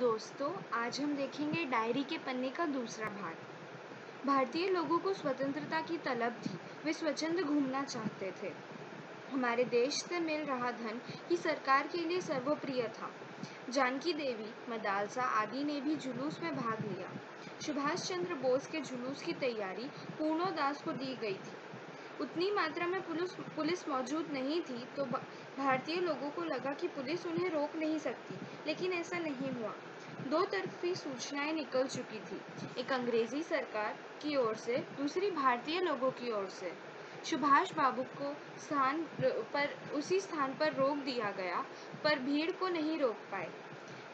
दोस्तों, आज हम देखेंगे डायरी के पन्ने का दूसरा भाग। भारतीय लोगों को स्वतंत्रता की तलब थी, वे स्वच्छंद घूमना चाहते थे। हमारे देश से मिल रहा धन ही सरकार के लिए सर्वप्रिय था। जानकी देवी, मदालसा आदि ने भी जुलूस में भाग लिया। सुभाष चंद्र बोस के जुलूस की तैयारी पूर्णो दास को दी गई थी। उतनी मात्रा में पुलिस पुलिस मौजूद नहीं थी तो भारतीय लोगों को लगा कि पुलिस उन्हें रोक नहीं सकती, लेकिन ऐसा नहीं हुआ। दो तरफी सूचनाएँ निकल चुकी थी, एक अंग्रेज़ी सरकार की ओर से, दूसरी भारतीय लोगों की ओर से। सुभाष बाबू को स्थान पर, उसी स्थान पर रोक दिया गया, पर भीड़ को नहीं रोक पाए।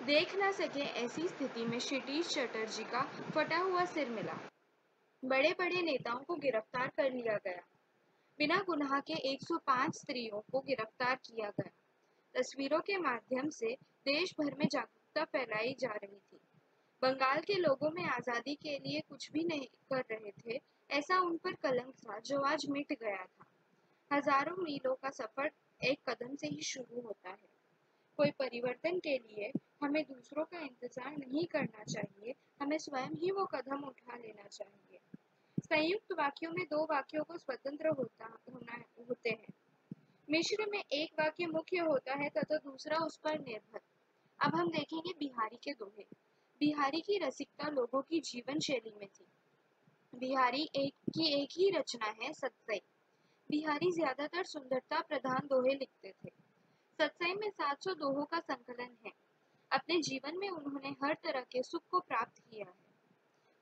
देख ना सके ऐसी स्थिति में क्षितिज चटर्जी का फटा हुआ सिर मिला। बड़े बड़े नेताओं को गिरफ़्तार कर लिया गया। बिना गुनाह के 105 स्त्रियों को गिरफ़्तार किया गया। तस्वीरों के माध्यम से देश भर में जागरूकता फैलाई जा रही थी। बंगाल के लोगों में आज़ादी के लिए कुछ भी नहीं कर रहे थे, ऐसा उन पर कलंक था जो आज मिट गया था। हज़ारों मीलों का सफ़र एक कदम से ही शुरू होता है। कोई परिवर्तन के लिए हमें दूसरों का इंतज़ार नहीं करना चाहिए, हमें स्वयं ही वो कदम उठा लेना चाहिए। संयुक्त वाक्यों में दो वाक्यों को स्वतंत्र होता, होना, होते हैं। मिश्र में एक वाक्य मुख्य होता है, तथा दूसरा उस पर निर्भर। अब हम देखेंगे बिहारी के दोहे। बिहारी की रसिकता लोगों की जीवन शैली में थी। बिहारी एक, की एक ही रचना है, सत्सई। बिहारी ज़्यादातर सुंदरता प्रधान दोहे लिखते थे। सत्सई में 700 दोहों का संकलन है। अपने जीवन में उन्होंने हर तरह के सुख को प्राप्त किया है।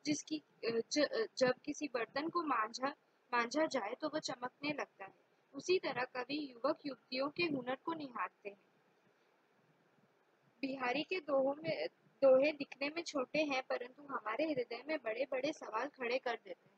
जिसकी ज, जब किसी बर्तन को मांझा मांझा जाए तो वह चमकने लगता है। उसी तरह कवि युवक युवतियों के हुनर को निहारते हैं। बिहारी के दोहों में दोहे दिखने में छोटे हैं परंतु हमारे हृदय में बड़े बड़े सवाल खड़े कर देते हैं।